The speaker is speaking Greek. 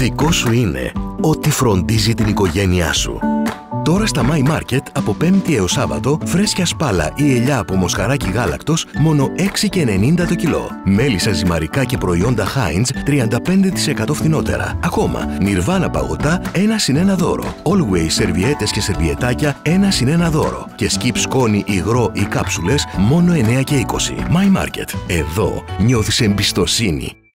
Δικό σου είναι ό,τι φροντίζει την οικογένειά σου. Τώρα στα My Market από 5η έως Σάββατο φρέσκια σπάλα ή ελιά από μοσχαράκι γάλακτος μόνο 6,90 το κιλό. Μέλισσα ζυμαρικά και προϊόντα Heinz 35% φθηνότερα. Ακόμα, νιρβάνα παγωτά 1 συν 1 δώρο. Always σερβιέτες και σερβιετάκια 1 συν 1 δώρο. Και skip σκόνη υγρό ή κάψουλες μόνο 9 και 20. My Market. Εδώ νιώθεις εμπιστοσύνη.